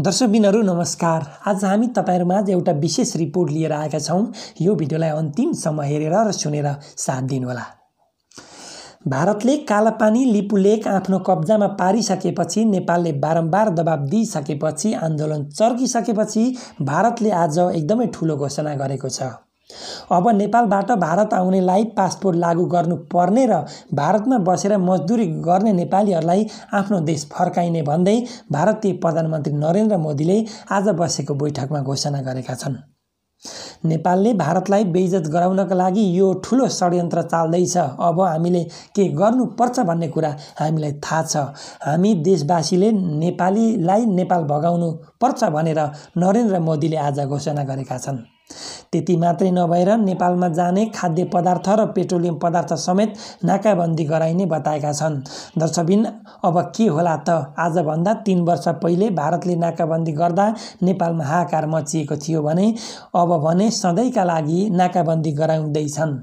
दर्शकबिनहरू नमस्कार। आज हामी तपाईँहरूमाझ एउटा विशेष रिपोर्ट लिएर आएका छौँ। यो भिडियोलाई अन्तिमसम्म हेरेर र सुनेर साथ दिनुहोला। भारतले कालापानी लिपुलेक आफ्नो कब्जामा पारिसकेपछि नेपालले बारम्बार दबाब दिइसकेपछि आन्दोलन चर्किसकेपछि भारतले आज एकदमै ठुलो घोषणा गरेको छ। अब नेपालबाट भारत आउनेलाई पासपोर्ट लागू गर्नुपर्ने र भारतमा बसेर मजदुरी गर्ने नेपालीहरूलाई आफ्नो देश फर्काइने भन्दै भारतीय प्रधानमन्त्री नरेन्द्र मोदीले आज बसेको बैठकमा घोषणा गरेका छन्। नेपालले भारतलाई बेइज्जत गराउनका लागि यो ठुलो षड्यन्त्र चाल्दैछ। अब हामीले के गर्नुपर्छ भन्ने कुरा हामीलाई थाहा छ। हामी देशवासीले नेपालीलाई नेपाल भगाउनु पर्छ भनेर नरेन्द्र मोदीले आज घोषणा गरेका छन्। त्यति मात्रै नभएर नेपालमा जाने खाद्य पदार्थ र पेट्रोलियम पदार्थ समेत नाकाबन्दी गराइने बताएका छन्। दर्शकबिन अब के होला त? आजभन्दा तिन वर्ष पहिले भारतले नाकाबन्दी गर्दा नेपालमा हाहाकार मचिएको थियो भने अब भने सधैँका लागि नाकाबन्दी गराउँदैछन्।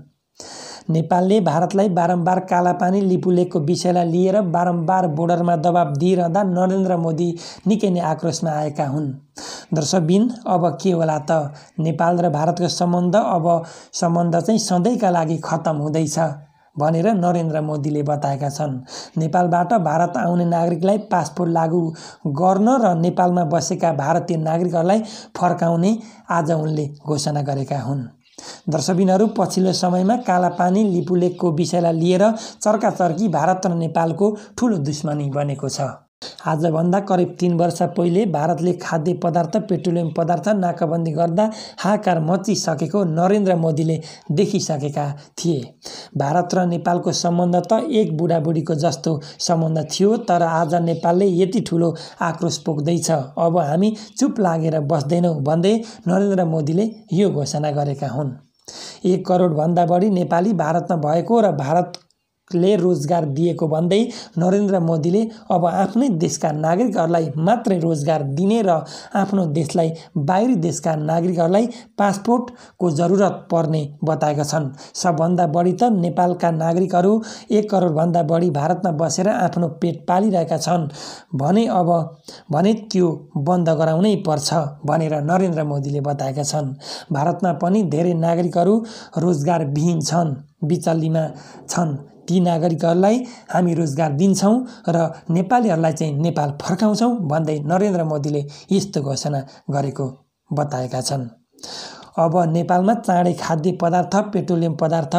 नेपालले भारतलाई बारम्बार कालापानी लिपुलेकको विषयलाई लिएर बारम्बार बोर्डरमा दबाब दिइरहँदा नरेन्द्र मोदी निकै नै आक्रोशमा आएका हुन्। दर्शकबिन अब के होला त? नेपाल र भारतको सम्बन्ध अब सम्बन्ध चाहिँ सधैँका लागि खत्तम हुँदैछ भनेर नरेन्द्र मोदीले बताएका छन्। नेपालबाट भारत आउने नागरिकलाई पासपोर्ट लागू गर्न र नेपालमा बसेका भारतीय नागरिकहरूलाई फर्काउने आज उनले घोषणा गरेका हुन्। दर्शकबिनहरू पछिल्लो समयमा कालापानी लिपुलेकको विषयलाई लिएर चर्काचर्की भारत र नेपालको ठुलो दुश्मनी बनेको छ। आजभन्दा करिब तिन वर्ष पहिले भारतले खाद्य पदार्थ पेट्रोलियम पदार्थ नाकाबन्दी गर्दा हाकार मचिसकेको नरेन्द्र मोदीले देखिसकेका थिए। भारत र नेपालको सम्बन्ध त एक बुढाबुढीको जस्तो सम्बन्ध थियो तर आज नेपालले यति ठुलो आक्रोश पोख्दैछ। अब हामी चुप लागेर बस्दैनौँ भन्दै नरेन्द्र मोदीले यो घोषणा गरेका हुन्। एक करोडभन्दा बढी नेपाली भारतमा भएको र भारत ले रोजगार दिएको भन्दै नरेन्द्र मोदीले अब आफ्नै देशका नागरिकहरूलाई मात्रै रोजगार दिने र आफ्नो देशलाई बाहिरी देशका नागरिकहरूलाई पासपोर्टको जरुरत पर्ने बताएका छन्। सबभन्दा बढी त नेपालका नागरिकहरू एक करोडभन्दा बढी भारतमा बसेर आफ्नो पेट पालिरहेका छन् भने अब भने त्यो बन्द गराउनै पर्छ भनेर नरेन्द्र मोदीले बताएका छन्। भारतमा पनि धेरै नागरिकहरू रोजगारविहीन छन्। बिचल्लीमा छन्। ती नागरिकहरूलाई हामी रोजगार दिन्छौँ र नेपालीहरूलाई चाहिँ नेपाल फर्काउँछौँ भन्दै नरेन्द्र मोदीले यस्तो घोषणा गरेको बताएका छन्। अब नेपालमा चाँडै खाद्य पदार्थ पेट्रोलियम पदार्थ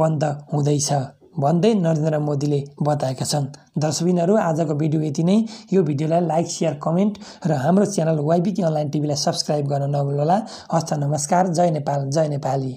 बन्द हुँदैछ भन्दै नरेन्द्र मोदीले बताएका छन्। दर्शकबिनहरू आजको भिडियो यति नै। यो भिडियोलाई लाइक सेयर कमेन्ट र हाम्रो च्यानल वाइबिके अनलाइन टिभीलाई सब्सक्राइब गर्न नभुल्नुहोला। हस्त नमस्कार। जय नेपाल जय नेपाली।